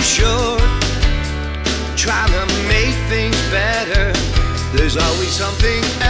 I'm sure trying to make things better. There's always something else.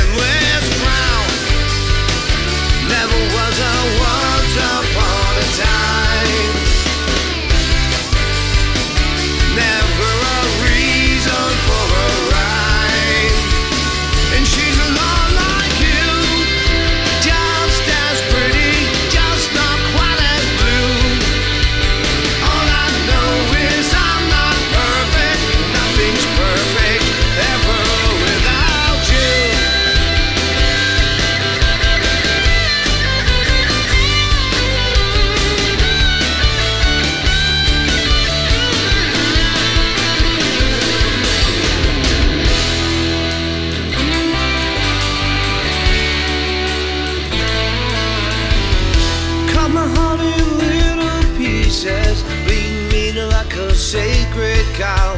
sacred cow.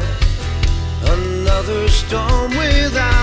Another storm without.